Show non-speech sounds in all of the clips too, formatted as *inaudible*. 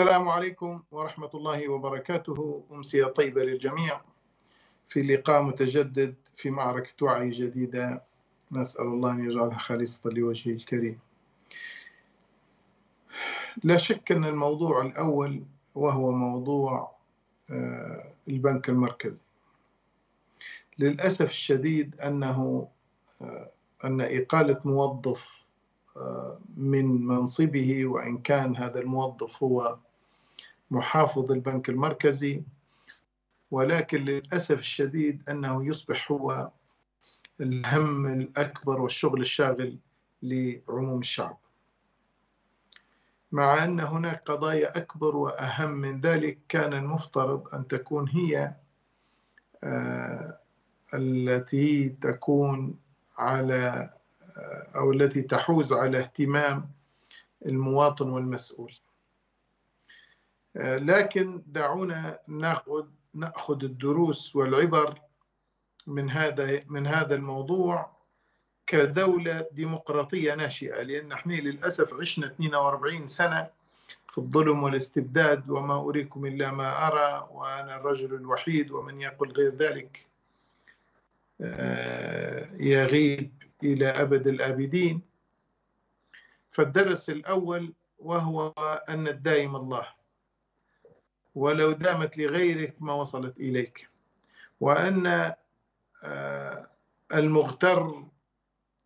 السلام عليكم ورحمة الله وبركاته. أمسية طيبة للجميع. في لقاء متجدد في معركة وعي جديدة. نسأل الله أن يجعلها خالصة لوجهه الكريم. لا شك أن الموضوع الأول وهو موضوع آه، البنك المركزي. للأسف الشديد أنه آه، أن إقالة موظف آه، من منصبه وإن كان هذا الموظف هو محافظ البنك المركزي ولكن للأسف الشديد أنه يصبح هو الهم الأكبر والشغل الشاغل لعموم الشعب. مع أن هناك قضايا أكبر وأهم من ذلك كان المفترض أن تكون هي آه، التي تكون على آه، أو التي تحوز على اهتمام المواطن والمسؤول. لكن دعونا ناخذ نأخذ الدروس والعبر من هذا من هذا الموضوع كدولة ديمقراطية ناشئة لأن إحنا للأسف عشنا 42 سنة في الظلم والاستبداد وما أريكم إلا ما أرى وأنا الرجل الوحيد ومن يقول غير ذلك. آه، يغيب إلى أبد الآبدين. فالدرس الأول وهو أن الدائم الله. ولو دامت لغيرك ما وصلت إليك. وأن آه، المغتر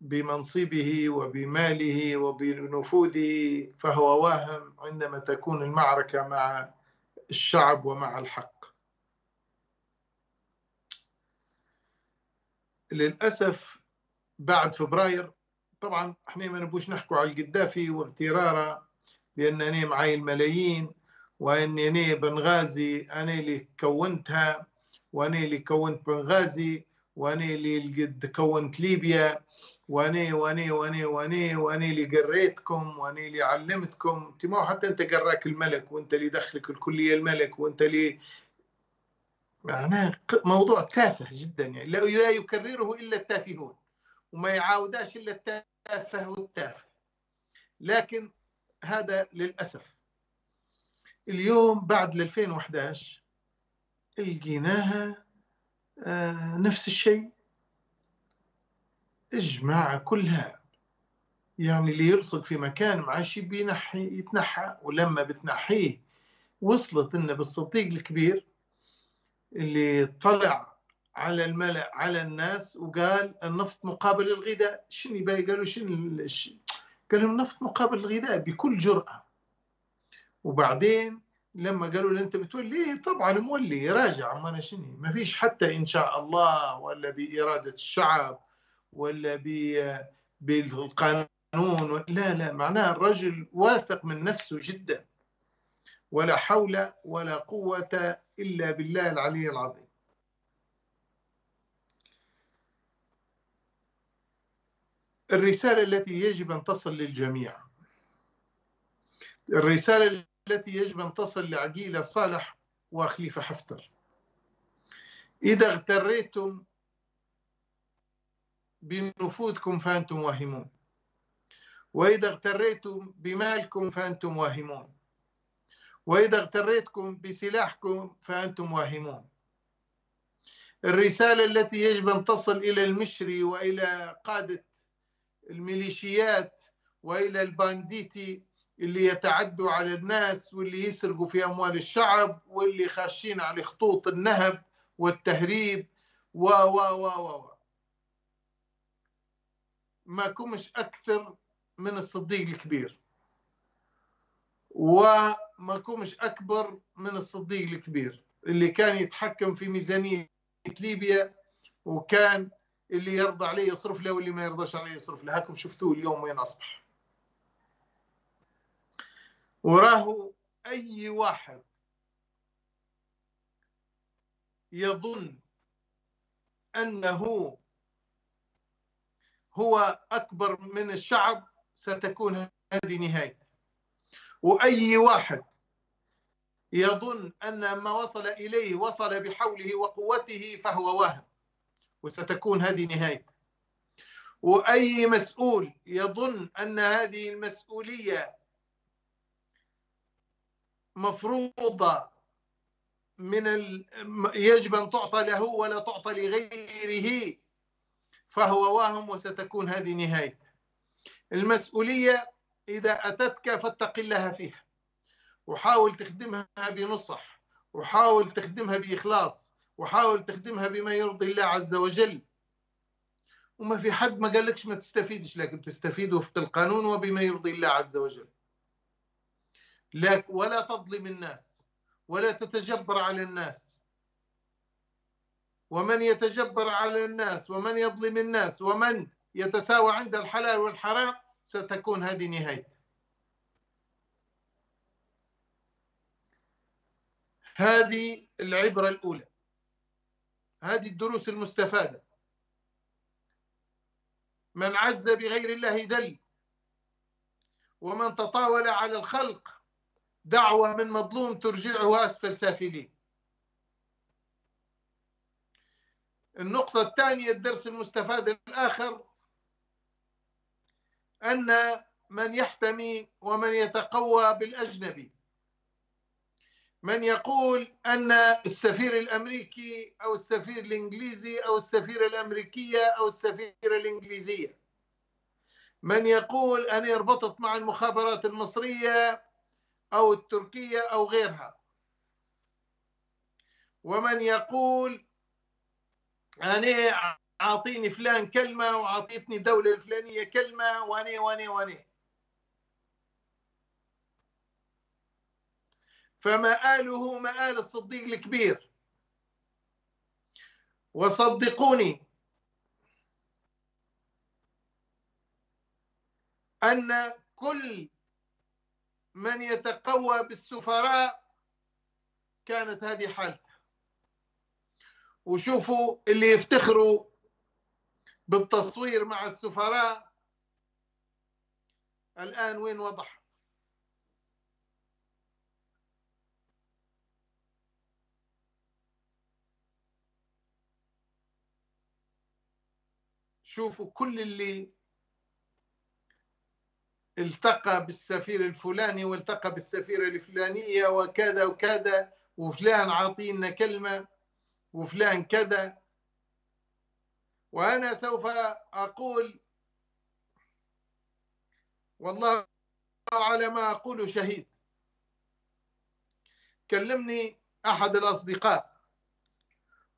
بمنصبه وبماله وبنفوذه فهو واهم عندما تكون المعركة مع الشعب ومع الحق. للأسف بعد فبراير طبعا إحنا ما نبوش نحكوا على القدافي واغتراره بأنني معي الملايين. وأنني بنغازي أنا اللي كونتها وأنا اللي كونت بنغازي وأنا اللي كونت ليبيا واني واني واني واني واني اللي قريتكم واني اللي علمتكم. أنت ما حتى أنت قراك الملك وأنت اللي دخلك الكلية الملك وأنت اللي معناه موضوع تافه جدا يعني. لا يكرره إلا التافهون وما يعاوداش إلا التافه والتافه. لكن هذا للأسف اليوم بعد 2011 لقيناها آه نفس الشيء. الجماعة كلها يعني اللي يلصق في مكان مع شي بينحي يتنحى ولما بتنحيه وصلت إن بالصديق الكبير اللي طلع على الملأ على الناس وقال النفط مقابل الغذاء. شنو باي قالوا شنو قال لهم النفط مقابل الغذاء بكل جرأة. وبعدين لما قالوا له أنت بتولي طبعا مولي راجع ما أنا شنو؟ ما فيش حتى إن شاء الله ولا بإرادة الشعب ولا بالقانون. لا لا معناها الرجل واثق من نفسه جدا. ولا حول ولا قوة إلا بالله العلي العظيم. الرسالة التي يجب أن تصل للجميع. الرسالة التي يجب أن تصل لعقيلة صالح وخليفة حفتر. إذا اغتريتم بنفوذكم فأنتم واهمون. وإذا اغتريتم بمالكم فأنتم واهمون. وإذا اغتريتكم بسلاحكم فأنتم واهمون. الرسالة التي يجب أن تصل إلى المشري وإلى قادة الميليشيات وإلى البانديتي اللي يتعدوا على الناس واللي يسرقوا في أموال الشعب واللي خاشين على خطوط النهب والتهريب و و و و ما كمش أكثر من الصديق الكبير. وما كمش أكبر من الصديق الكبير. اللي كان يتحكم في ميزانية ليبيا وكان اللي يرضى عليه يصرف له واللي ما يرضاش عليه يصرف له. هاكم شفتوه اليوم وين أصبح. وراه أي واحد يظن أنه هو أكبر من الشعب ستكون هذه نهايته. وأي واحد يظن أن ما وصل إليه وصل بحوله وقوته فهو واهم وستكون هذه نهايته. وأي مسؤول يظن أن هذه المسؤولية مفروضة من ال... يجب أن تعطى له ولا تعطى لغيره فهو واهم وستكون هذه نهايته. المسؤولية إذا أتتك فاتق الله فيها. وحاول تخدمها بنصح وحاول تخدمها بإخلاص وحاول تخدمها بما يرضي الله عز وجل. وما في حد ما قالكش ما تستفيدش لكن تستفيد وفق القانون وبما يرضي الله عز وجل. لكن ولا تظلم الناس ولا تتجبر على الناس. ومن يتجبر على الناس ومن يظلم الناس ومن يتساوى عند الحلال والحرام ستكون هذه نهايته. هذه العبرة الأولى. هذه الدروس المستفادة. من عز بغير الله دل ومن تطاول على الخلق دعوة من مظلوم ترجعه أسفل سافلين النقطة الثانية الدرس المستفاد الآخر أن من يحتمي ومن يتقوى بالأجنبي. من يقول أن السفير الأمريكي أو السفير الإنجليزي أو السفيرة الأمريكية أو السفيرة الإنجليزية. من يقول أن اربطت مع المخابرات المصرية أو التركية أو غيرها. ومن يقول أنا أعطيني فلان كلمة وأعطيتني دولة الفلانية كلمة وأنا وأنا وأنا. فمآله مآل الصديق الكبير. وصدقوني أن كل من يتقوى بالسفراء كانت هذه حالته. وشوفوا اللي يفتخروا بالتصوير مع السفراء. الآن وين وضح شوفوا كل اللي التقى بالسفير الفلاني والتقى بالسفيرة الفلانية وكذا وكذا وفلان عاطينا كلمة وفلان كذا. وأنا سوف أقول والله على ما أقول شهيد. كلمني أحد الأصدقاء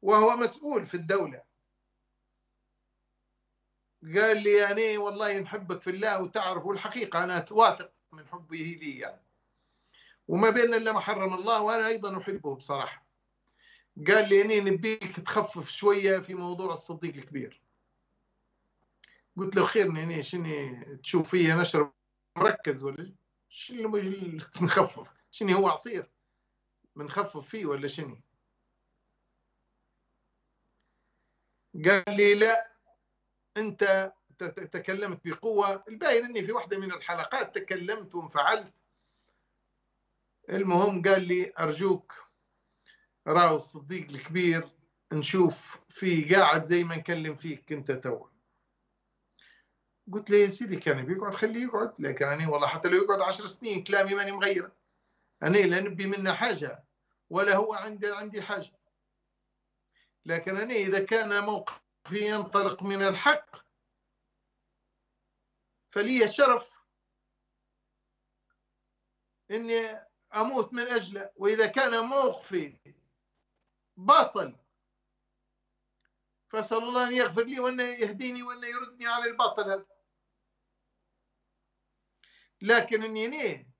وهو مسؤول في الدولة. قال لي يعني والله نحبك في الله وتعرف والحقيقة أنا واثق من حبه لي يعني. وما بيننا إلا ما حرم الله وأنا أيضا أحبه بصراحة. قال لي أني نبيك تخفف شوية في موضوع الصديق الكبير. قلت له خير يعني شنو تشوف فيا نشرب مركز ولا شنو؟ نخفف؟ شنو هو عصير؟ بنخفف فيه ولا شنو؟ قال لي لا. أنت تكلمت بقوة. الباين إني في واحدة من الحلقات تكلمت وانفعلت. المهم قال لي أرجوك راو الصديق الكبير نشوف فيه قاعد زي ما نكلم فيك أنت تو قلت له يا سيدي كان بيقعد خليه يقعد. لكن أنا والله حتى لو يقعد عشر سنين كلامي ماني مغيره. أنا لا نبي منه حاجة ولا هو عندي عندي حاجة. لكن أنا إذا كان موقف ينطلق من الحق. فلي الشرف إني أموت من أجله وإذا كان موقفي باطل. فأسأل الله أن يغفر لي وأن يهديني وأن يردني على الباطل هذا. لكن إني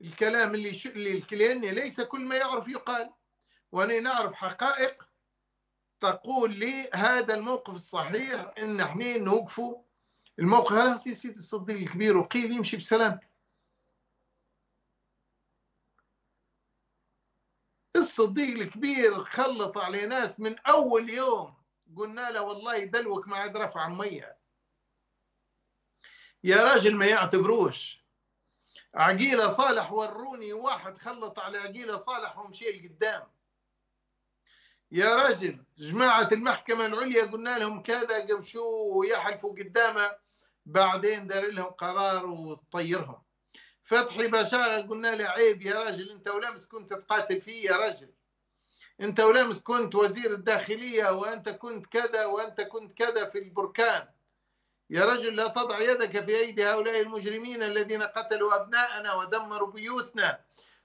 الكلام اللي ش... اللي ليس كل ما يعرف يقال. وأنا نعرف حقائق تقول لي هذا الموقف الصحيح إن إحنا نوقفوا الموقف خلاص يا سيدي الصديق الكبير وقيل يمشي بسلام. الصديق الكبير خلط عليه ناس من أول يوم. قلنا له والله دلوك ما عاد رفع مية. يا راجل ما يعتبروش. عقيلة صالح وروني واحد خلط على عقيلة صالح ومشي لقدام. يا رجل جماعة المحكمة العليا قلنا لهم كذا قمشوا يحلفوا قدامه بعدين دار لهم قرار وطيرهم فتحي بشاغة قلنا له عيب يا راجل انت ولامس كنت تقاتل فيه يا راجل انت ولامس كنت وزير الداخلية وأنت كنت كذا وأنت كنت كذا في البركان. يا رجل لا تضع يدك في أيدي هؤلاء المجرمين الذين قتلوا أبناءنا ودمروا بيوتنا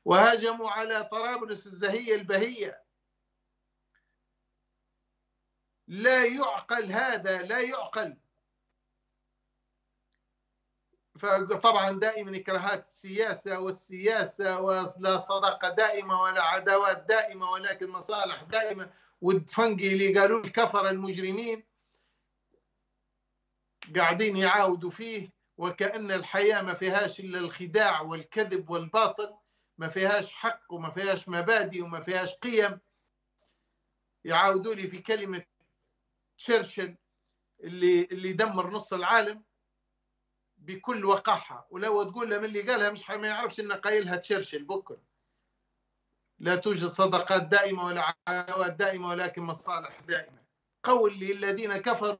وهاجموا على طرابلس الزهية البهية. لا يعقل هذا لا يعقل. فطبعا دائما إكراهات السياسة والسياسة ولا صداقة دائمة ولا عداوات دائمة ولكن مصالح دائمة والفنقي اللي قالوا الكفر المجرمين قاعدين يعاودوا فيه وكأن الحياة ما فيهاش إلا الخداع والكذب والباطل ما فيهاش حق وما فيهاش مبادئ وما فيهاش قيم. يعاودوا لي في كلمة تشرشل اللي اللي دمر نص العالم بكل وقاحة. ولو تقول له من اللي قالها مش ما يعرفش ان قايلها تشرشل بكرة. لا توجد صدقات دائمة ولا عداوات دائمة ولكن مصالح دائمة. قول للذين كفروا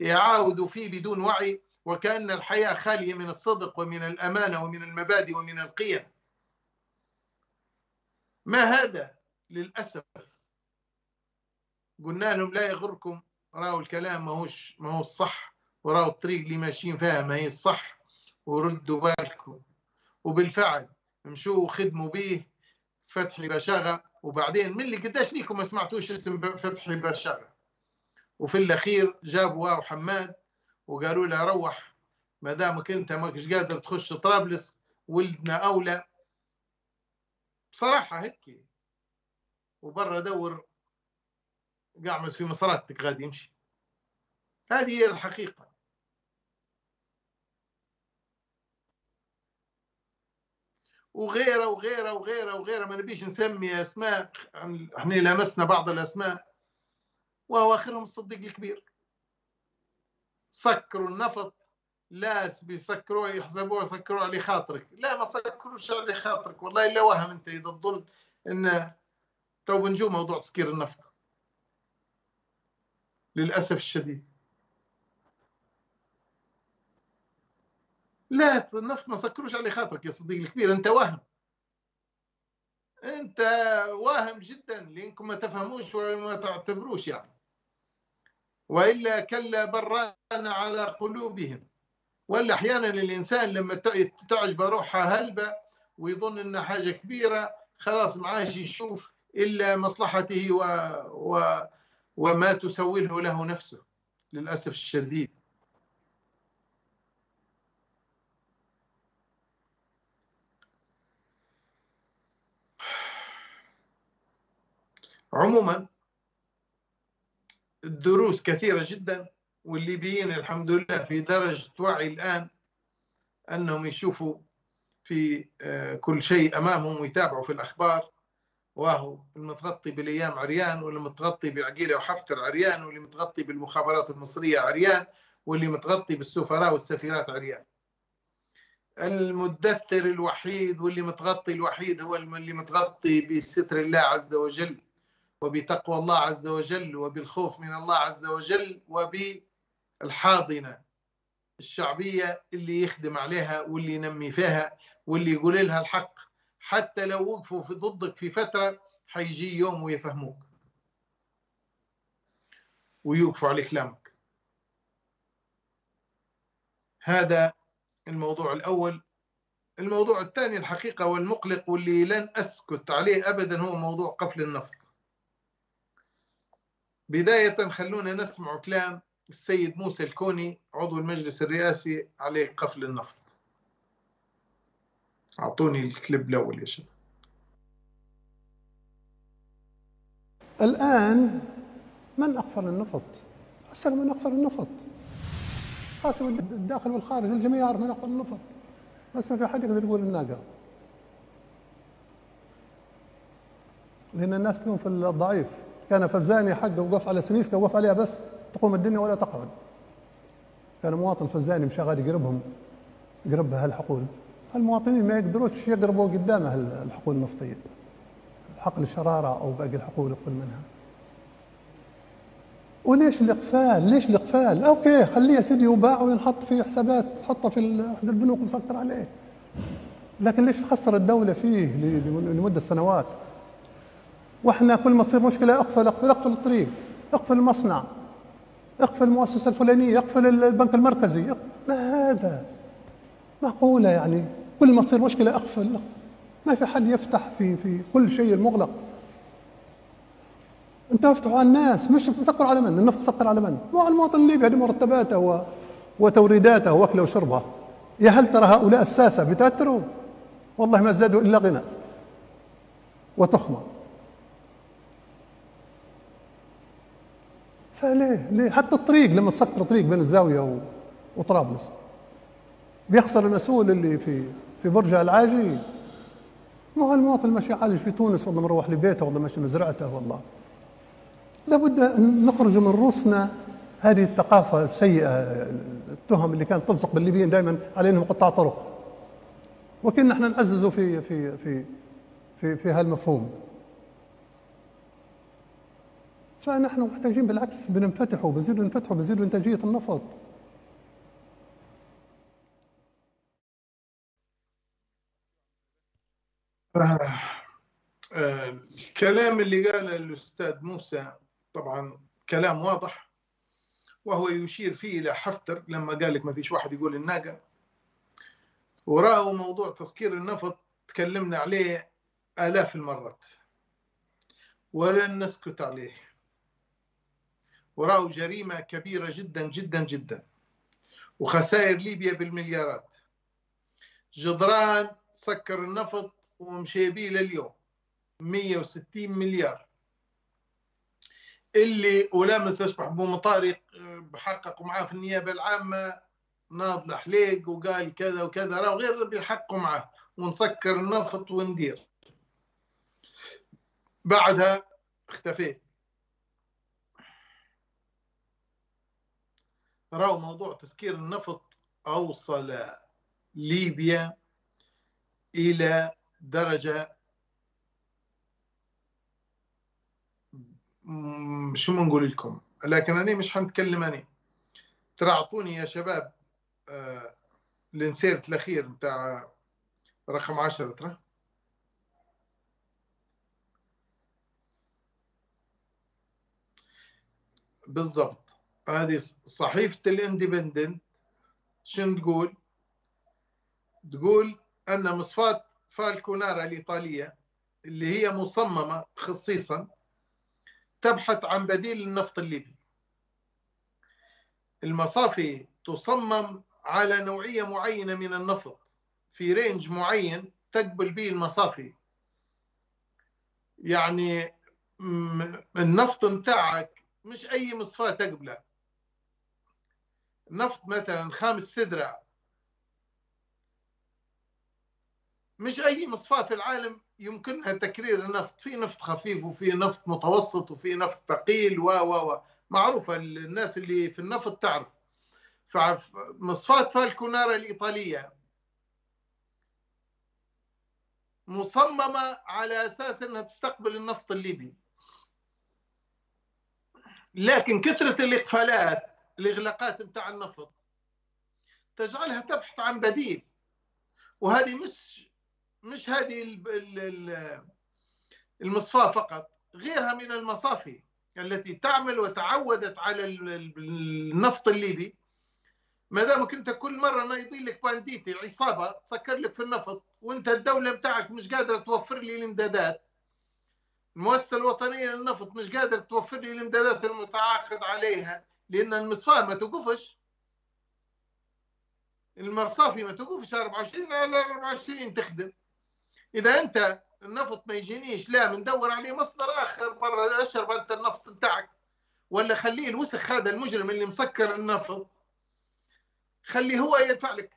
يعاودوا فيه بدون وعي وكأن الحياة خالية من الصدق ومن الأمانة ومن المبادئ ومن القيم. ما هذا للأسف؟ قلنا لهم لا يغركم راوا الكلام ما هوش ما هو الصح وراوا الطريق اللي ماشيين فيها ما هي الصح وردوا بالكم. وبالفعل مشوا وخدموا به فتحي بشاغة وبعدين من اللي قداش ليكم ما سمعتوش اسم فتحي بشاغة وفي الأخير جابوا واو حماد وقالوا له روح ما دامك أنت ماكش قادر تخش طرابلس ولدنا أولى. بصراحة هيك. وبرا دور قاعمز في مصراتك غادي يمشي. هذه هي الحقيقة. وغيره وغيره وغيره وغيره. ما نبيش نسمي أسماء إحنا لمسنا بعض الأسماء وهو آخرهم الصديق الكبير. سكروا النفط لا بيسكروه يحسبوه سكروه على خاطرك. لا ما سكروش على خاطرك. والله إلا وهم أنت إذا تظن إن تو بنجو موضوع تسكير النفط. للأسف الشديد. لا النفط ما سكروش على خاطرك يا صديقي الكبير أنت وهم. أنت واهم جدا لانكم ما تفهموش ولا ما تعتبروش يعني. وإلا كلا بران على قلوبهم. ولا أحيانا الإنسان لما تعجب روحها هلبة ويظن إنها حاجة كبيرة خلاص ما عادش يشوف إلا مصلحته و... و... وما تسوله له نفسه للأسف الشديد. عموما الدروس كثيرة جدا والليبيين الحمد لله في درجة وعي الآن أنهم يشوفوا في آه، كل شيء أمامهم ويتابعوا في الأخبار. وهو المتغطي بالأيام عريان واللي متغطي بعقيلة وحفتر عريان واللي متغطي بالمخابرات المصرية عريان واللي متغطي بالسفراء والسفيرات عريان. المدثر الوحيد واللي متغطي الوحيد هو اللي متغطي بستر الله عز وجل وبتقوى الله عز وجل وبالخوف من الله عز وجل وبالحاضنة الشعبية اللي يخدم عليها واللي ينمي فيها واللي يقول لها الحق. حتى لو وقفوا في ضدك في فترة حيجي يوم ويفهموك. ويوقفوا على كلامك. هذا الموضوع الأول. الموضوع الثاني الحقيقة والمقلق واللي لن أسكت عليه أبدا هو موضوع قفل النفط. بداية خلونا نسمع كلام السيد موسى الكوني عضو المجلس الرئاسي عليه قفل النفط. أعطوني الكليب الأول يا شباب. الآن من أقفل النفط؟ أسأل من أقفل النفط. قاسم الداخل والخارج الجميع يعرف من أقفل النفط. بس ما في حد يقدر يقول الناقة لأن الناس تكون في الضعيف. كان فزاني حق وقف على سنيسكا وقف عليها بس تقوم الدنيا ولا تقعد. كان مواطن فزاني غادي يقربهم يقرب هالحقول. المواطنين ما يقدروش يقربوا قدامه الحقول النفطيه حقل الشرارة أو باقي الحقول يقول منها. وليش الإقفال؟ ليش الإقفال؟ أوكي خليه سيدي يباع وينحط في حسابات حطه في البنوك وسكر عليه. لكن ليش تخسر الدولة فيه لمدة سنوات؟ وإحنا كل ما تصير مشكلة اقفل اقفل اقفل الطريق اقفل المصنع اقفل المؤسسة الفلانية اقفل البنك المركزي ما هذا معقولة يعني؟ كل ما تصير مشكلة أقفل. ما في حد يفتح في في كل شيء المغلق. أنت افتحوا على الناس مش تسكر على من؟ النفط تسكر على من؟ مو على المواطن الليبي هذه مرتباته و... وتوريداته وأكله وشربه. يا هل ترى هؤلاء الساسه بتأثروا؟ والله ما زادوا إلا غنى وتخمه فليه؟ ليه؟ حتى الطريق لما تسكر طريق بين الزاوية و... وطرابلس بيخسر المسؤول اللي في في برج العاجي ما هو المواطن ماشي عالج في تونس والله مروح لبيته والله ماشي مزرعته والله. لابد أن نخرج من رؤوسنا هذه الثقافة السيئة التهم اللي كانت تلصق بالليبيين دائما على انهم قطاع طرق. وكنا إحنا نعززوا في في في في في هالمفهوم؟ فنحن محتاجين بالعكس بننفتحوا بنزيد ننفتحوا بنزيد إنتاجية النفط. الكلام اللي قاله الأستاذ موسى طبعا كلام واضح وهو يشير فيه إلى حفتر لما قال لك ما فيش واحد يقول الناقة. وراه موضوع تسكير النفط تكلمنا عليه آلاف المرات. ولن نسكت عليه. وراه جريمة كبيرة جدا جدا جدا. وخسائر ليبيا بالمليارات. جدران سكر النفط ومشي بيه لليوم 160 مليار. اللي ولامس اشبح بو مطارق بحققوا معاه في النيابة العامة ناضل حليق وقال كذا وكذا راه غير بيحققوا معاه. ونسكر النفط وندير. بعدها اختفيت. راهو موضوع تسكير النفط أوصل ليبيا إلى درجة شو ما نقول لكم. لكن أنا مش حنتكلم أنا. ترى أعطوني يا شباب آه الانسيرت الأخير بتاع رقم 10 ترى. بالضبط. هذه صحيفة الإندبندنت. شنو تقول؟ تقول أن مصفاة فالكونارا الإيطالية اللي هي مصممة خصيصا تبحث عن بديل للنفط الليبي. المصافي تصمم على نوعية معينة من النفط في رينج معين تقبل به المصافي. يعني النفط متاعك مش أي مصفاة تقبله. نفط مثلا خامس سدرة مش أي مصفاة في العالم يمكنها تكرير النفط. في نفط خفيف وفي نفط متوسط وفي نفط ثقيل و و و. معروفة الناس اللي في النفط تعرف. فمصفاة فالكونارا الإيطالية مصممة على أساس أنها تستقبل النفط الليبي. لكن كثرة الإقفالات الإغلاقات بتاع النفط تجعلها تبحث عن بديل. وهذه مش مش هذه المصفاة فقط غيرها من المصافي التي تعمل وتعودت على النفط الليبي. ما دامك انت كل مرة نايضين لك بانديتي عصابة تسكر لك في النفط وأنت الدولة بتاعك مش قادرة توفر لي الإمدادات. المؤسسة الوطنية للنفط مش قادرة توفر لي الإمدادات المتعاقد عليها لأن المصفاة ما توقفش. المصافي ما توقفش 24 على 24 تخدم. إذا أنت النفط ما يجينيش لا بندور عليه مصدر آخر برا اشرب انت النفط بتاعك. ولا خليه الوسخ هذا المجرم اللي مسكر النفط. خليه هو يدفع لك.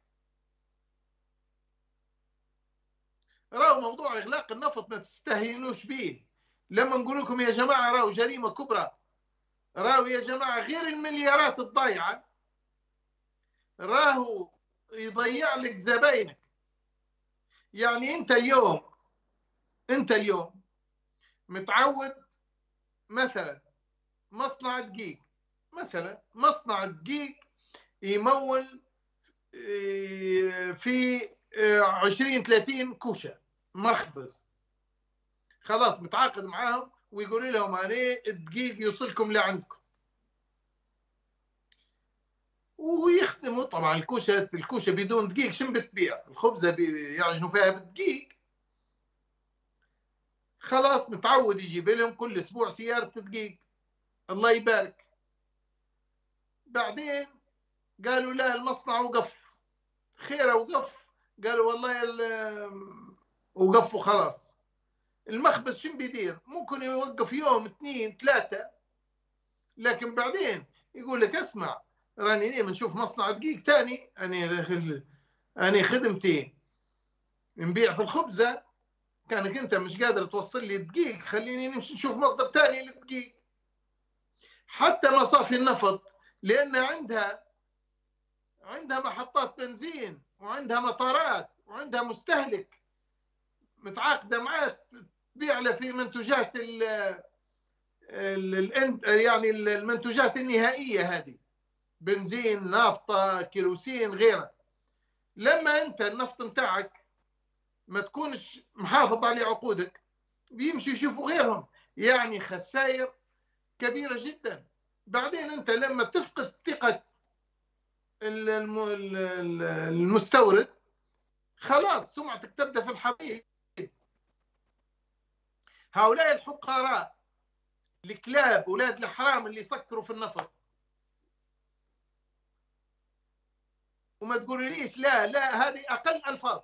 راهو موضوع إغلاق النفط ما تستهينوش به لما نقول لكم يا جماعة راهو جريمة كبرى. راهو يا جماعة غير المليارات الضايعة. راهو يضيع لك زباينك. يعني انت اليوم انت اليوم متعود مثلا مصنع دقيق مثلا مصنع دقيق يمول في 20 30 كوشة مخبز. خلاص متعاقد معاهم ويقول لهم أنا الدقيق يوصلكم لعندكم. ويخدموا. طبعا الكوشه الكوشة بدون دقيق شن بتبيع؟ الخبزة يعجنوا فيها بالدقيق خلاص متعود يجيب لهم كل أسبوع سيارة دقيق. الله يبارك. بعدين قالوا لا المصنع وقف. خيره وقف. قالوا والله وقفوا خلاص. المخبز شن بيدير؟ ممكن يوقف يوم اثنين ثلاثة. لكن بعدين يقول لك اسمع راني ليه بنشوف مصنع دقيق ثاني أنا أنا خدمتي نبيع في الخبزة. كانك أنت مش قادر توصل لي دقيق خليني نمشي نشوف مصدر ثاني للدقيق. حتى مصافي النفط لأن عندها عندها محطات بنزين وعندها مطارات وعندها مستهلك. متعاقدة معاه تبيع له في منتجات ال يعني المنتجات النهائية هذه. بنزين نافطه كيروسين غيره لما أنت النفط نتاعك ما تكونش محافظ على عقودك بيمشي يشوفوا غيرهم. يعني خسائر كبيرة جدا. بعدين أنت لما تفقد ثقة المستورد خلاص سمعتك تبدأ في الحضيض. هؤلاء الحقراء الكلاب أولاد الحرام اللي يسكروا في النفط. وما تقولوا ليش لا لا هذه أقل ألفاظ.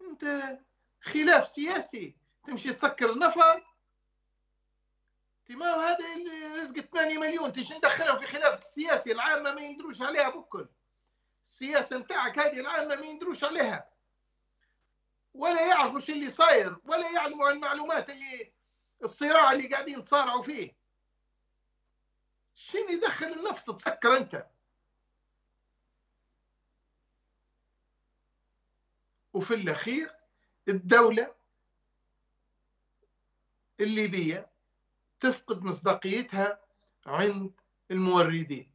أنت خلاف سياسي تمشي تسكر النفط ما هذا رزق 8 مليون تيجي ندخلهم في خلافك السياسي العامة ما يندروش عليها بكل. السياسة نتاعك هذه العامة ما يندروش عليها. ولا يعرفوا شو اللي صاير ولا يعلموا المعلومات اللي الصراع اللي قاعدين تصارعوا فيه. شنو يدخل النفط؟ تسكر انت. وفي الأخير الدولة الليبية تفقد مصداقيتها عند الموردين.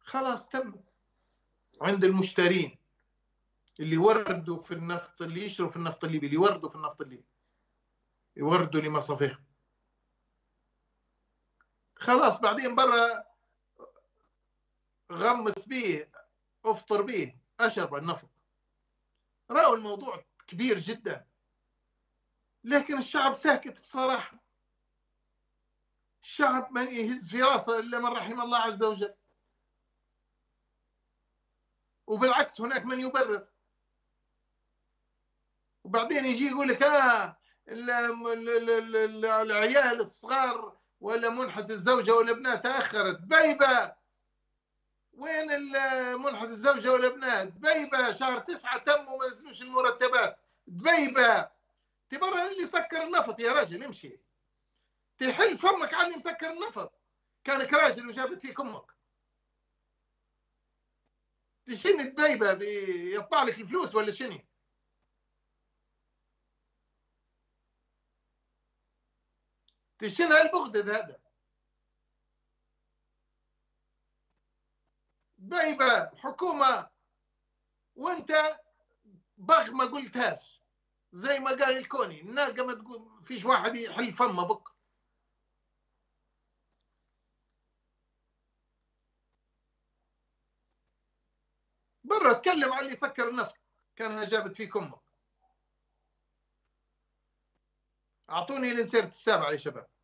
خلاص تمت عند المشترين اللي وردوا في النفط اللي يشروا في النفط الليبي اللي يوردوا في النفط الليبي. يوردوا لمصافيهم. خلاص بعدين برا غمس بيه افطر بيه أشرب النفط. رأوا الموضوع كبير جدا. لكن الشعب ساكت بصراحة. الشعب ما يهز في راسه إلا من رحم الله عز وجل. وبالعكس هناك من يبرر. وبعدين يجي يقول لك آه العيال الصغار ولا منحة الزوجة والابناء تأخرت. بيبة! وين منحة الزوجة والابناء دبيبة شهر تسعة تم وما نزلوش المرتبات. دبيبة تبرر اللي سكر النفط يا راجل امشي. تحل فمك عني مسكر النفط. كانك راجل وجابت فيك أمك. تشني دبيبة يطلع لك الفلوس ولا شنو؟ تشين البغدد هذا بايبة حكومة وانت باغ ما قلتهاش زي ما قال الكوني الناقة ما تقول فيش واحد يحل فمه بك برا اتكلم على اللي يسكر النفط كان جابت فيك أمك. أعطوني الانسيرت السابعه يا شباب.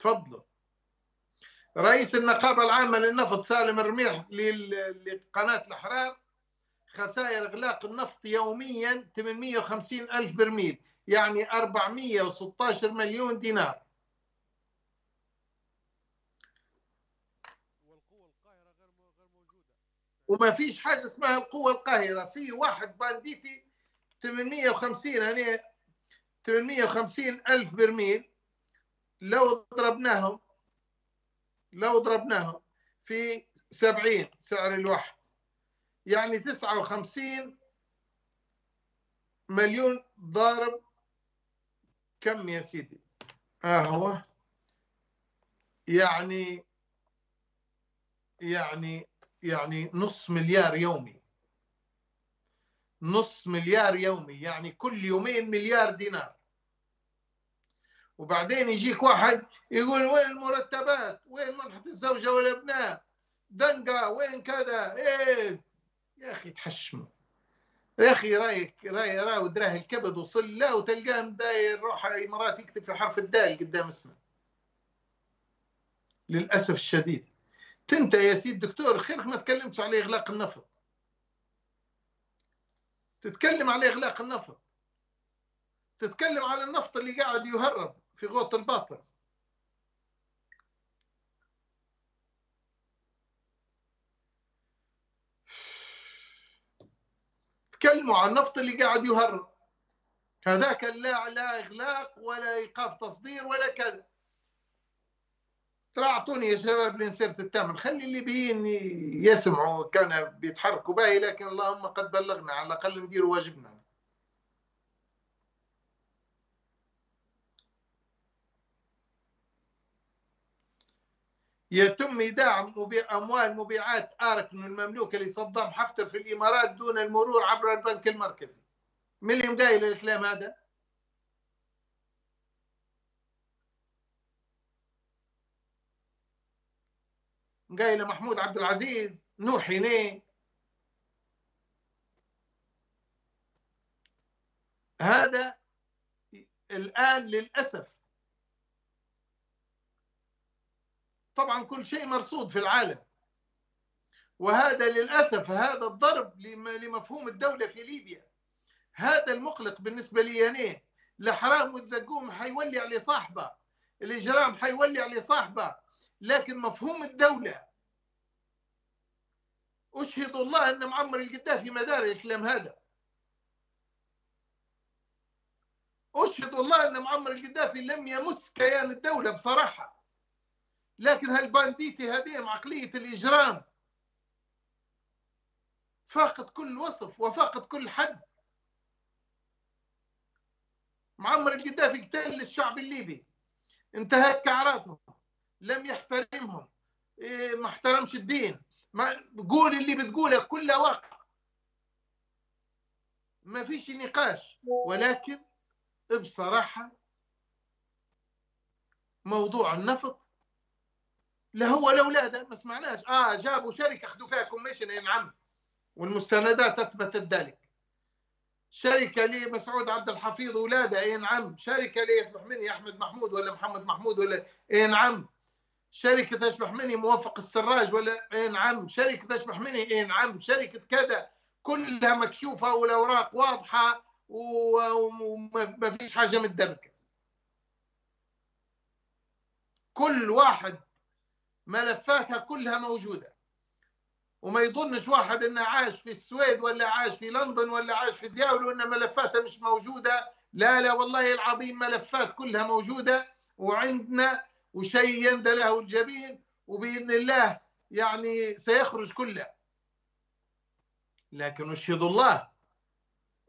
تفضلوا. رئيس النقابة العامة للنفط سالم الرميح لقناة الأحرار خسائر إغلاق النفط يوميا 850 ألف برميل يعني 416 مليون دينار. وما فيش حاجة اسمها القوة القاهرة في واحد بانديتي 850 يعني 850 ألف برميل. لو ضربناهم لو ضربناهم في 70 سعر الواحد يعني 59 مليون ضارب كم يا سيدي؟ آه هو. يعني يعني يعني نص مليار يومي. نص مليار يومي يعني كل يومين مليار دينار. وبعدين يجيك واحد يقول وين المرتبات؟ وين منحة الزوجة والأبناء؟ دنقة وين كذا؟ إيه. يا أخي تحشموا يا أخي رايك راي راود راه الكبد وصل لا وتلقاه داير روح الامارات يكتب في حرف الدال قدام اسمه. للأسف الشديد. انت يا سيد دكتور خيرك ما تكلمتش على إغلاق النفط. تتكلم على إغلاق النفط. تتكلم على النفط اللي قاعد يهرب. في غوط الباطل تكلموا عن النفط اللي قاعد يهرب. هذاك لا لا إغلاق ولا إيقاف تصدير ولا كذا. ترى اعطوني يا شباب لين صرت الثامن خلي الليبيين يسمعوا. كان بيتحركوا باهي لكن اللهم قد بلغنا. على الأقل نديروا واجبنا. يتم إيداع أموال مبيعات آرك من المملوكه لصدام حفتر في الإمارات دون المرور عبر البنك المركزي من اللي مقايل الكلام هذا؟ مقايله محمود عبد العزيز نوح هنيه هذا الآن للأسف طبعا كل شيء مرصود في العالم. وهذا للأسف هذا الضرب لمفهوم الدولة في ليبيا. هذا المقلق بالنسبة لي أنا الحرام والزقوم حيولي عليه صاحبه الإجرام حيولي عليه صاحبه. لكن مفهوم الدولة أشهد الله أن معمر القدافي مدار الكلام هذا. أشهد الله أن معمر القدافي لم يمس كيان الدولة بصراحة. لكن هالبانديتي هذه عقلية الإجرام فاقد كل وصف وفاقد كل حد. معمر القذافي اقتل الشعب الليبي انتهك كعراتهم لم يحترمهم إيه ما احترمش الدين ما قول اللي بتقوله كله واقع. ما فيش نقاش ولكن بصراحة موضوع النفط لا هو لاولاده ما سمعناش. آه جابوا شركة أخذوا فيها كوميشن يا نعم. والمستندات أثبتت ذلك. شركة لمسعود عبد الحفيظ ولادة أي نعم. شركة يسمح مني أحمد محمود ولا محمد محمود ولا أي نعم. شركة تشبح مني موفق السراج ولا أي نعم. شركة تشبح مني أي نعم. شركة كذا كلها مكشوفة والأوراق واضحة وما فيش حاجة متدركة. كل واحد ملفاتها كلها موجودة. وما يظنش واحد إنه عاش في السويد ولا عاش في لندن ولا عاش في دياول ان ملفاتها مش موجودة. لا لا والله العظيم ملفات كلها موجودة. وعندنا وشيء يندى له الجبين وبإذن الله يعني سيخرج كله. لكن أشهد الله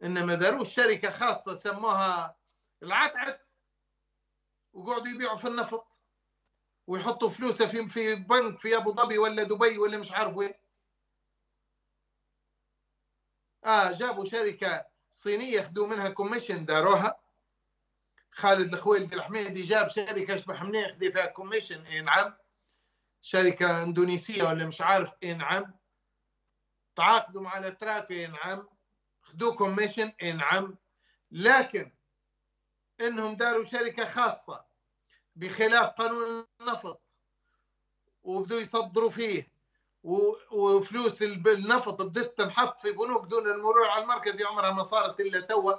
إن ما داروش شركة خاصة سموها العتعت وقعدوا يبيعوا في النفط. ويحطوا فلوسه في في بنك في أبو ظبي ولا دبي ولا مش عارف وين. آه جابوا شركة صينية خدوا منها commission داروها. خالد الخويلد الحميدي جاب شركة اشبح منين خدي فيها commission اي نعم شركة إندونيسية ولا مش عارف اي نعم تعاقدوا مع الأتراك اي نعم خدوا commission اي نعم لكن إنهم داروا شركة خاصة. بخلاف قانون النفط. وبدوا يصدروا فيه. وفلوس النفط بدت تنحط في بنوك دون المرور على المركزي. عمرها ما صارت إلا توا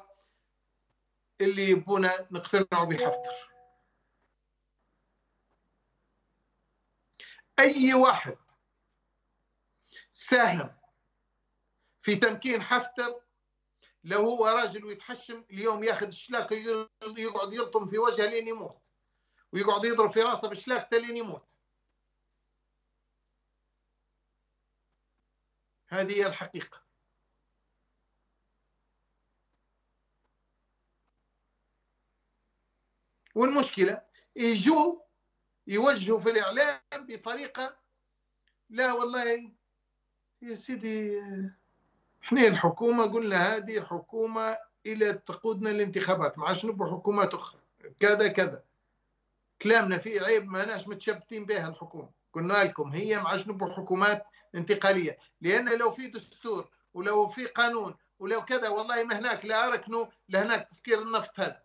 اللي يبونا نقتنعوا بحفتر أي واحد ساهم في تمكين حفتر لو هو راجل ويتحشم اليوم ياخذ الشلاك يقعد يلطم في وجهه لين يموت. ويقعد يضرب في راسه بشلاك تلين يموت. هذه هي الحقيقة. والمشكلة يجوا يوجهوا في الإعلام بطريقة لا والله يا سيدي إحنا الحكومة قلنا هذه حكومة إلى تقودنا الانتخابات ما عادش حكومات أخرى. كذا كذا. كلامنا فيه عيب ما ناش متشبتين بها الحكومة. قلنا لكم هي نبغوا حكومات انتقالية. لأن لو في دستور ولو في قانون ولو كذا والله ما هناك لا اركنوا لهناك تسكير النفط هذا.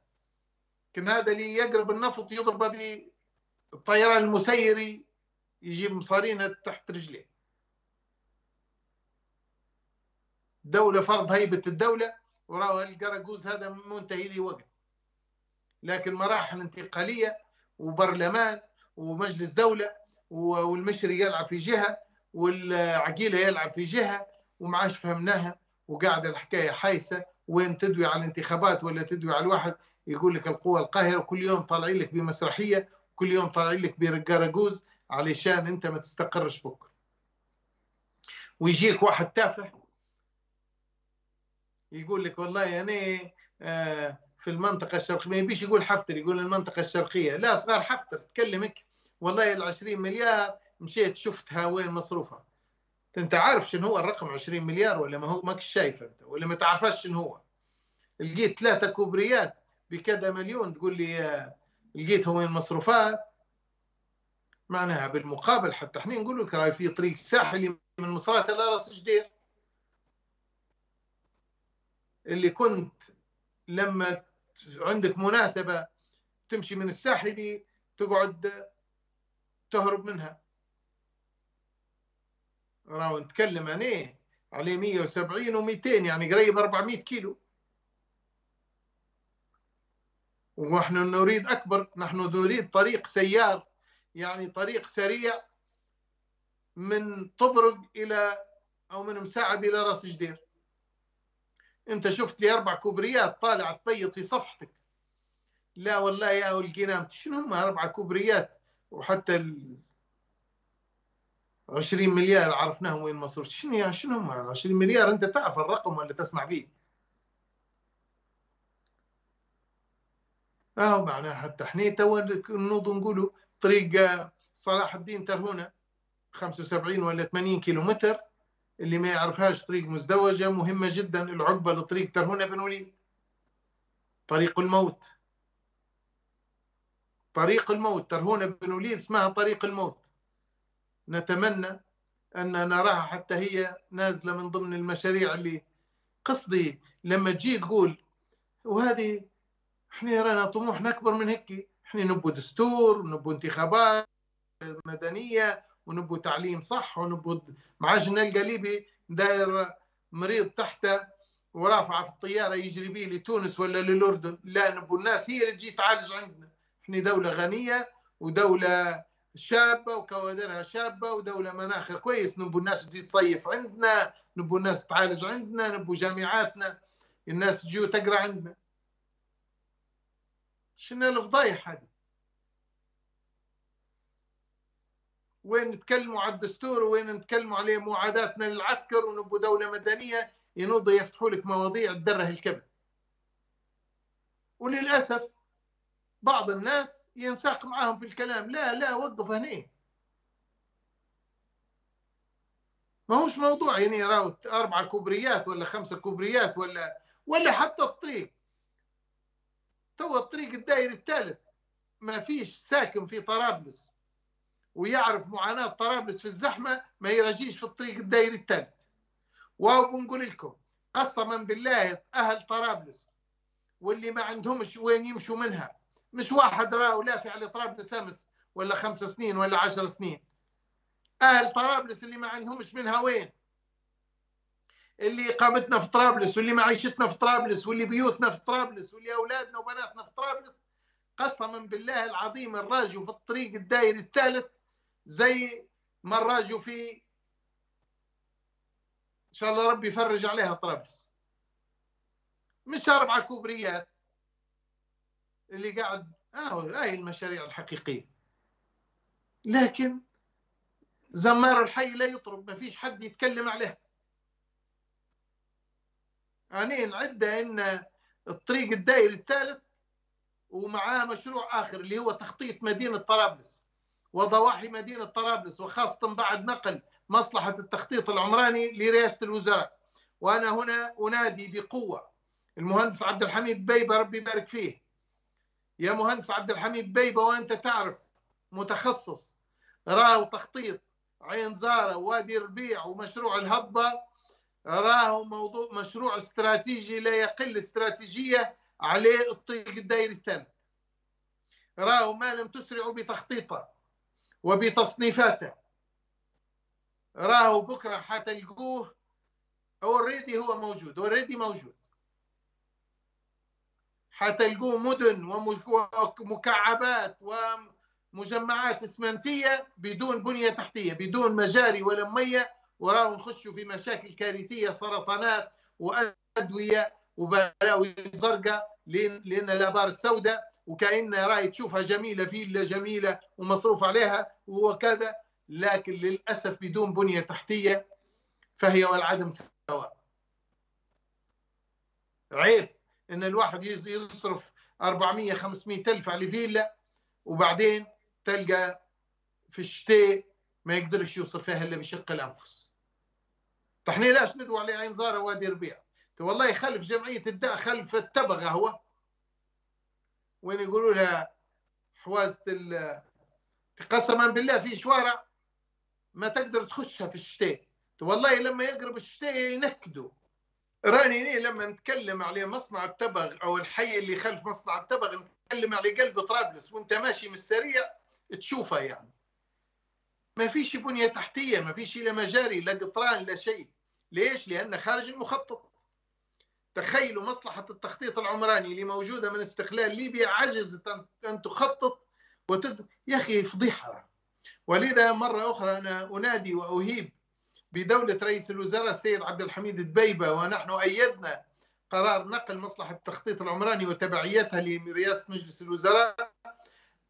لكن هذا اللي يقرب النفط يضربه بالطيران المسيري يجيب مصارينا تحت رجليه. دولة فرض هيبة الدولة وراه القرقوز هذا منتهي لي وقت. لكن مراحل انتقالية وبرلمان ومجلس دولة والمشري يلعب في جهة والعقيلة يلعب في جهة وما عادش فهمناها وقاعدة الحكاية حايسة. وين تدوي على الانتخابات ولا تدوي على الواحد؟ يقول لك القوى القاهرة كل يوم طالعين لك بمسرحية كل يوم طالعين لك برقاراجوز علشان انت ما تستقرش بكرة. ويجيك واحد تافه يقول لك والله أنا آه، في المنطقة الشرقية ما يبيش يقول حفتر يقول المنطقة الشرقية. لا صغار حفتر تكلمك. والله ال 20 مليار مشيت شفتها وين مصروفها انت عارف شنو هو الرقم 20 مليار ولا ما هو؟ ماكش شايف انت ولا ما تعرفش شنو هو. لقيت ثلاثة كوبريات بكذا مليون تقول لي آه، لقيت وين مصروفات. معناها بالمقابل حتى إحنا نقول لك راي في طريق ساحلي من مصرات إلى راس جدير اللي كنت لما عندك مناسبة تمشي من الساحلي تقعد تهرب منها. راهو نتكلم عن إيه عليه 170 و200 يعني قريب 400 كيلو. ونحن نريد أكبر نحن نريد طريق سيار يعني طريق سريع من طبرق إلى أو من مساعد إلى راس جدير. انت شفت لي أربع كوبريات طالع تبيض في صفحتك. لا والله يا والقنام شنو هم أربع كوبريات؟ وحتى ال 20 مليار عرفناهم وين مصروف شنو يا شنو هم؟ 20 مليار أنت تعرف الرقم ولا تسمع به آه معناها حتى إحنا تو نوض نقولوا طريق صلاح الدين ترهونه 75 ولا 80 كيلو متر اللي ما يعرفهاش طريق مزدوجة مهمة جدا العقبة لطريق ترهونة بن وليد. طريق الموت. طريق الموت ترهونة بن وليد اسمها طريق الموت. نتمنى أن نراها حتى هي نازلة من ضمن المشاريع اللي قصدي لما تجي تقول وهذه إحنا رانا طموحنا أكبر من هيك. إحنا نبو دستور ونبو انتخابات مدنية ونبو تعليم صح ونبو معاش نلقى ليبي داير مريض تحته ورافعة في الطيارة يجري به لتونس ولا للأردن. لا نبو الناس هي اللي تجي تعالج عندنا. إحنا دولة غنية ودولة شابة وكوادرها شابة ودولة مناخها كويس. نبو الناس تجي تصيف عندنا نبو الناس تعالج عندنا نبو جامعاتنا. الناس تجي تقرا عندنا. شنو الفضايح هذه؟ وين نتكلموا على الدستور وين نتكلموا عليه معاداتنا للعسكر ونبو دولة مدنية ينوضوا يفتحوا لك مواضيع تدره الكبد. وللأسف بعض الناس ينساق معاهم في الكلام لا لا وقف هنا ما هوش موضوع يعني راهو أربعة كوبريات ولا خمسة كوبريات ولا ولا حتى الطريق. تو الطريق الدائري الثالث. ما فيش ساكن في طرابلس. ويعرف معاناة طرابلس في الزحمة ما يراجيش في الطريق الدائري الثالث. راهو بنقول لكم قسما بالله أهل طرابلس واللي ما عندهمش وين يمشوا منها مش واحد راهو لافع على طرابلس أمس ولا خمس سنين ولا عشر سنين. أهل طرابلس اللي ما عندهمش منها وين؟ اللي اقامتنا في طرابلس واللي معيشتنا في طرابلس واللي بيوتنا في طرابلس واللي أولادنا وبناتنا في طرابلس. قسما بالله العظيم الراجو في الطريق الدائري الثالث زي ما الراجو في إن شاء الله ربي يفرج عليها طرابلس مش أربع كوبريات اللي قاعد آه هاي المشاريع الحقيقية. لكن زمار الحي لا يطرب ما فيش حد يتكلم عليه أنا نعد أن الطريق الدائري الثالث ومعاه مشروع آخر اللي هو تخطيط مدينة طرابلس. وضواحي مدينة طرابلس وخاصة بعد نقل مصلحة التخطيط العمراني لرئاسة الوزراء. وأنا هنا أنادي بقوة. المهندس عبد الحميد بيبة ربي يبارك فيه. يا مهندس عبد الحميد بيبة وأنت تعرف متخصص راهو تخطيط عين زارة ووادي ربيع ومشروع الهضبة راهو موضوع مشروع استراتيجي لا يقل استراتيجية عليه الطريق الدائري الثالث راهو ما لم تسرعوا بتخطيطه. وبتصنيفاته. راهو بكرة حتلقوه. already هو موجود already موجود. حتلقوه مدن ومكعبات ومجمعات إسمنتية بدون بنية تحتية بدون مجاري ولا مية. وراهم نخشوا في مشاكل كارثية سرطانات وأدوية وبلاوي زرقاء لأن الآبار السوداء. وكأن راي تشوفها جميلة فيلا جميلة ومصروف عليها وكذا لكن للأسف بدون بنية تحتية فهي والعدم سواء. عيب إن الواحد يصرف 400 500 ألف على فيلا وبعدين تلقى في الشتاء ما يقدرش يوصل فيها إلا بشق الأنفس. إحنا ليش ندعو عليه عين زاره وادي ربيع؟ والله خلف جمعية الدع خلف التبغه هو. وين يقولوا لها حوازة قسما بالله في شوارع ما تقدر تخشها في الشتاء. والله لما يقرب الشتاء ينكدوا. راني لما نتكلم على مصنع التبغ أو الحي اللي خلف مصنع التبغ نتكلم على قلب طرابلس وأنت ماشي من السريع تشوفها يعني. ما فيش بنية تحتية ما فيش لا مجاري لا قطران لا شيء. ليش؟ لأن خارج المخطط. تخيلوا مصلحة التخطيط العمراني اللي موجودة من استقلال ليبيا عجزت ان تخطط وتد... يا أخي فضيحة. ولذا مرة أخرى أنا أنادي وأهيب بدولة رئيس الوزراء السيد عبد الحميد الدبيبة ونحن أيدنا قرار نقل مصلحة التخطيط العمراني وتبعيتها لرئاسة مجلس الوزراء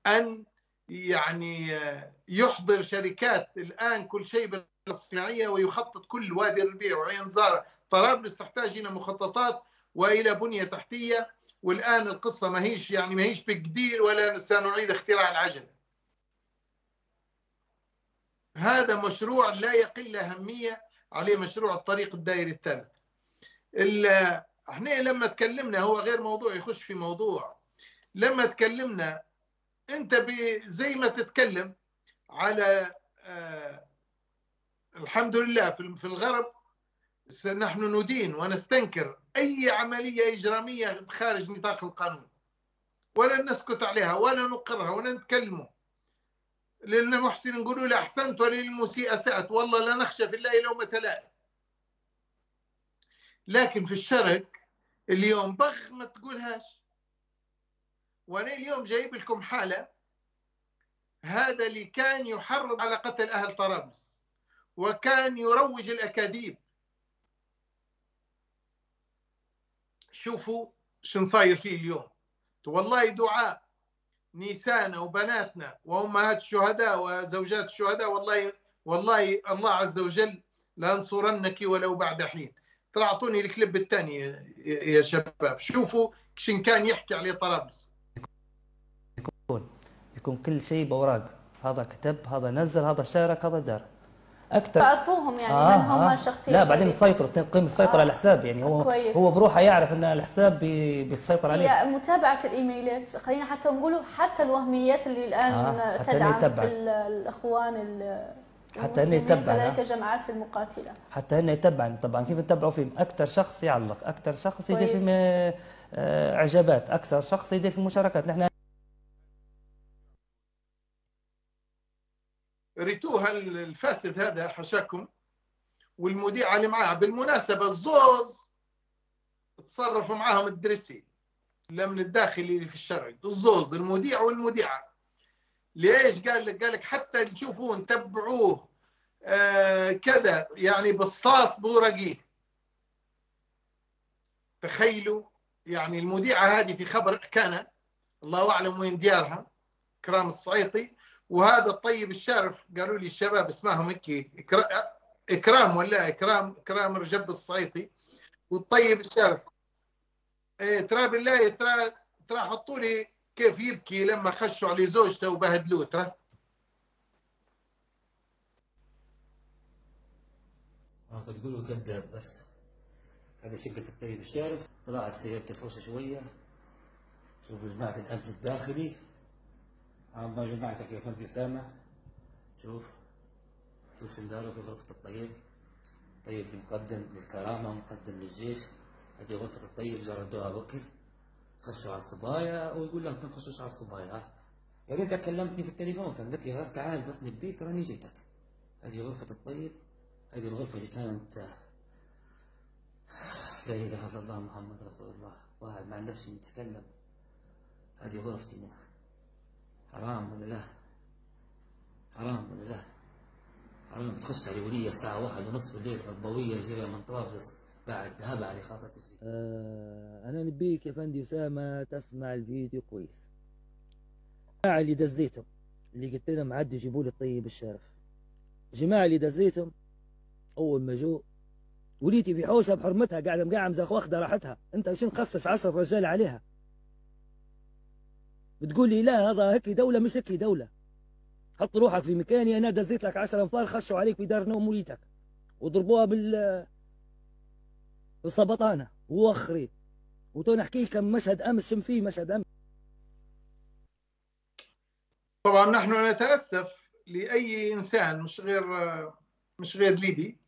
أن يعني يحضر شركات الآن كل شيء بالصناعية ويخطط كل وادي الربيع وعين زارة طرابلس تحتاج إلى مخططات وإلى بنية تحتية والآن القصة ما هيش يعني ما هيش بقدير ولا سنعيد اختراع العجلة هذا مشروع لا يقل أهمية عليه مشروع الطريق الدائري الثالث. إحنا لما تكلمنا هو غير موضوع يخش في موضوع. لما تكلمنا أنت زي ما تتكلم على آه الحمد لله في الغرب نحن ندين ونستنكر أي عملية إجرامية خارج نطاق القانون. ولا نسكت عليها ولا نقرها ولا نتكلمه. للمحسن نقول له أحسنت وللمسيء أسأت. والله لا نخشى في الله لومة لائم. لكن في الشرق اليوم بغ ما تقولهاش وأنا اليوم جايب لكم حالة. هذا اللي كان يحرض على قتل أهل طرابلس. وكان يروج الأكاذيب. شوفوا شن صاير فيه اليوم. والله دعاء نسانا وبناتنا وامهات الشهداء وزوجات الشهداء والله والله الله عز وجل لانصرنك ولو بعد حين. ترى اعطوني الكليب الثاني يا شباب. شوفوا شن كان يحكي عليه طرابلس. يكون يكون كل شيء بأوراق. هذا كتب هذا نزل هذا شارك هذا دار. أكثر تعرفوهم يعني آه من هم آه. الشخصيات لا بعدين يسيطروا تقيم السيطرة آه. على الحساب يعني. هو كويس. هو بروحه يعرف إن الحساب بيتسيطر عليه. هي متابعة الإيميلات. خلينا حتى نقولوا حتى الوهميات اللي الآن آه تدعم الأخوان حتى إنه يتبع كذلك جماعات المقاتلة. حتى إنه يتبع. طبعا كيف يتبعوا فيهم؟ أكثر شخص يعلق أكثر شخص يدير في آه، إعجابات. أكثر شخص يدير في مشاركات. نحن ريتوها الفاسد هذا حشاكم والمذيعة اللي معاه بالمناسبة الزوز تصرفوا معاهم الدرسي من الداخلي اللي في الشرع. الزوز المذيع والمذيعة. ليش؟ قال لك قال لك حتى تشوفوه تبعوه آه كذا يعني بالصاص بورقيه. تخيلوا يعني المذيعة هذه في خبر كان الله أعلم وين ديارها كرام الصعيطي وهذا الطيب الشارف قالوا لي الشباب اسمهم هيك إكرام ولا إكرام إكرام رجب الصعيطي والطيب الشارف إيه ترى بالله ترى ترى حطوا لي كيف يبكي لما خشوا عليه زوجته وبهدلوه ترى. تقولوا كذاب بس. هذا شقة الطيب الشارف طلعت سيبت الفرشة شوية. شوفوا جماعة الأمن الداخلي. أما جماعتك يا فندم أسامة شوف شوف شندارو في غرفة الطيب. طيب مقدم للكرامة ومقدم للجيش. هذه غرفة الطيب جردوها بكر. خشوا على الصبايا ويقول لهم ما تخشوش على الصبايا. يا ريت كلمتني في التليفون كان قلت لي غير تعال بس نبيك راني جيتك. هذه غرفة الطيب. هذه الغرفة اللي كانت لا إله إلا الله محمد رسول الله. واحد ما عندش يتكلم. هذه غرفتي حرام ولا لا؟ حرام ولا لا؟ حرام. تخش على ولية الساعة واحد ونصف الليل غربوية جاية من طرابلس بعد ذهب على خاطر تشري آه أنا نبيك يا فندي أسامة تسمع الفيديو كويس. جماعة اللي دزيتهم اللي قلت لهم عدوا يجيبوا لي الطيب الشرف. جماعة اللي دزيتهم أول ما جو وليتي في حوشة بحرمتها قاعدة مقعم زي واخدة راحتها. أنت شنو خصص عشر رجال عليها؟ بتقول لي لا هذا هيك دولة مش هيك دولة. حط روحك في مكاني أنا دزيت لك 10 أنفار خشوا عليك في دار نوم وليتك. وضربوها بال بالصبطانة ووخري. وتو نحكي كم مشهد أمس شم فيه مشهد أمس. طبعا نحن نتأسف لأي إنسان مش غير مش غير ليبي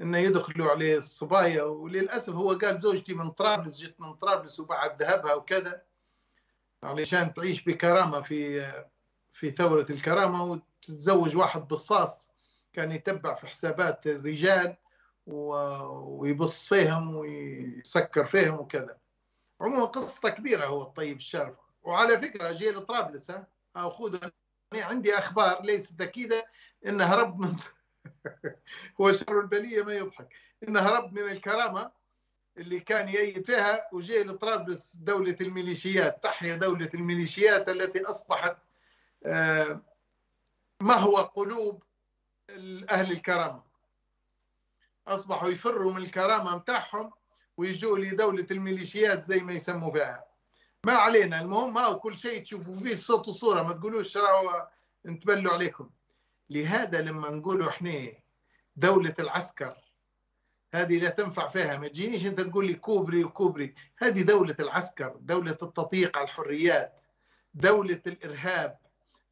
إنه يدخلوا عليه الصبايا. وللأسف هو قال زوجتي من طرابلس جت من طرابلس وبعد ذهبها وكذا. علشان تعيش بكرامة في في ثورة الكرامة وتتزوج واحد بصاص كان يتبع في حسابات الرجال ويبص فيهم ويسكر فيهم وكذا. عموما قصته كبيرة هو الطيب الشرف. وعلى فكرة جيل طرابلس خذوا عندي أخبار ليست أكيدة انه هرب من *laughs* هو شر البلية ما يضحك. انه هرب من الكرامة اللي كان يأيد فيها وجاء لطرابلس دولة الميليشيات. تحيا دولة الميليشيات التي أصبحت ما هو قلوب أهل الكرامة. أصبحوا يفروا من الكرامة متاعهم ويجوا لدولة الميليشيات زي ما يسموا فيها. ما علينا المهم ما كل شيء تشوفوا فيه صوت وصورة ما تقولوش راهو نتبلوا عليكم. لهذا لما نقولوا إحنا دولة العسكر هذه لا تنفع فيها. ما تجينيش أنت تقول لي كوبري وكوبري. هذه دولة العسكر دولة التضييق على الحريات دولة الإرهاب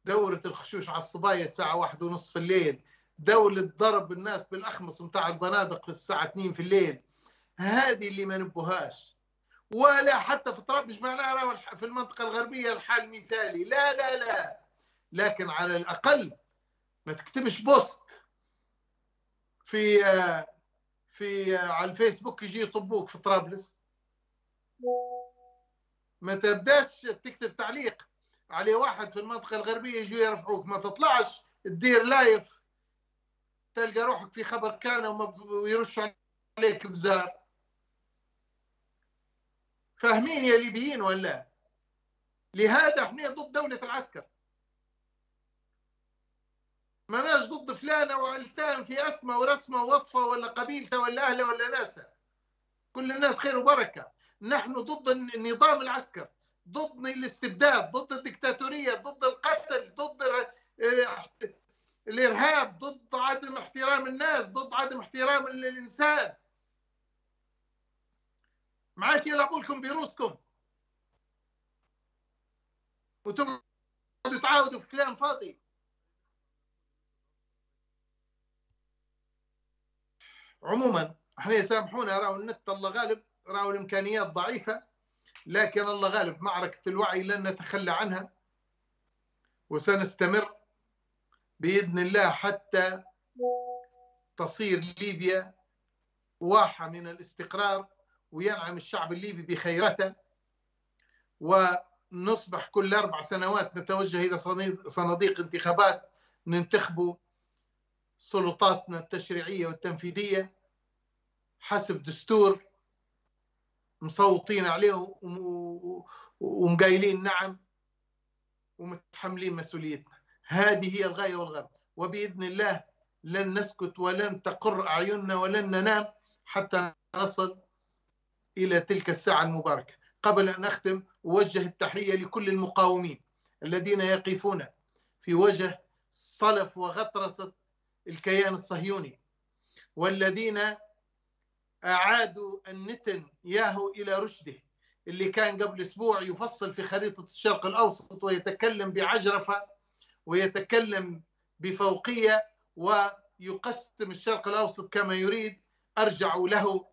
دولة الخشوش على الصبايا الساعة واحد ونصف الليل دولة ضرب الناس بالأخمص متاع البنادق الساعة 2 في الليل. هذه اللي ما نبوهاش ولا حتى في طرابلس مش معناها في المنطقة الغربية الحال مثالي. لا لا لا. لكن على الأقل ما تكتبش بوست في في على الفيسبوك يجي يطبوك في طرابلس. ما تبداش تكتب تعليق عليه واحد في المنطقة الغربية يجوا يرفعوك. ما تطلعش تدير لايف تلقى روحك في خبر كان ويرشوا عليك بزار. فاهمين يا ليبيين ولا لهذا إحنا ضد دولة العسكر. ماناش ضد فلانة وعلتان في أسمة ورسمة ووصفة ولا قبيلته ولا أهله ولا ناسه كل الناس خير وبركة. نحن ضد النظام العسكر ضد الاستبداد ضد الدكتاتورية ضد القتل ضد الإرهاب ضد عدم احترام الناس ضد عدم احترام الإنسان. معاش يلعبوا لكم بروسكم وتقعدوا تعاودوا في كلام فاضي. عموما إحنا يسامحونا راهو النت الله غالب راهو الإمكانيات ضعيفة لكن الله غالب معركة الوعي لن نتخلى عنها وسنستمر بإذن الله حتى تصير ليبيا واحة من الاستقرار وينعم الشعب الليبي بخيرته ونصبح كل أربع سنوات نتوجه إلى صناديق انتخابات ننتخبوا سلطاتنا التشريعية والتنفيذية حسب دستور مصوتين عليه ومقايلين نعم ومتحملين مسؤوليتنا. هذه هي الغاية والغرض. وبإذن الله لن نسكت ولن تقر أعيننا ولن ننام حتى نصل إلى تلك الساعة المباركة. قبل أن أختم أوجه التحية لكل المقاومين الذين يقفون في وجه صلف وغطرسة الكيان الصهيوني. والذين أعادوا النتن ياهو إلى رشده اللي كان قبل أسبوع يفصل في خريطة الشرق الأوسط ويتكلم بعجرفة ويتكلم بفوقية ويقسم الشرق الأوسط كما يريد أرجعوا له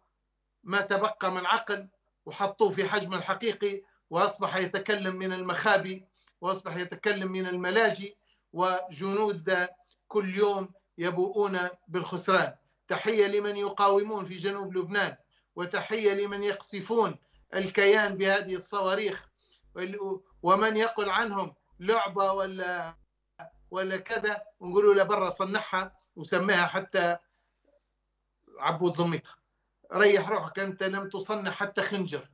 ما تبقى من عقل وحطوه في حجم الحقيقي وأصبح يتكلم من المخابي وأصبح يتكلم من الملاجئ وجنود كل يوم يبوؤون بالخسران. تحية لمن يقاومون في جنوب لبنان وتحية لمن يقصفون الكيان بهذه الصواريخ. ومن يقول عنهم لعبة ولا ولا كذا ونقولوا له برا صنعها وسميها حتى عبود زميطة ريح روحك أنت لم تصنع حتى خنجر.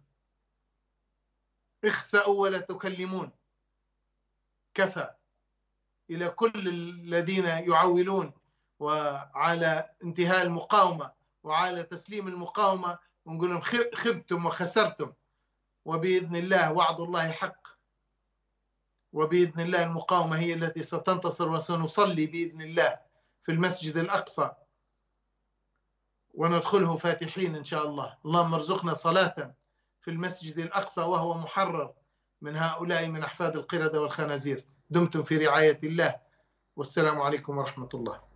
اخسأوا ولا تكلمون. كفى. إلى كل الذين يعولون وعلى انتهاء المقاومة وعلى تسليم المقاومة ونقول لهم خبتم وخسرتم. وبإذن الله وعد الله حق. وبإذن الله المقاومة هي التي ستنتصر وسنصلي بإذن الله في المسجد الأقصى. وندخله فاتحين إن شاء الله. اللهم ارزقنا صلاة في المسجد الأقصى وهو محرر من هؤلاء من أحفاد القردة والخنازير. دمتم في رعاية الله. والسلام عليكم ورحمة الله.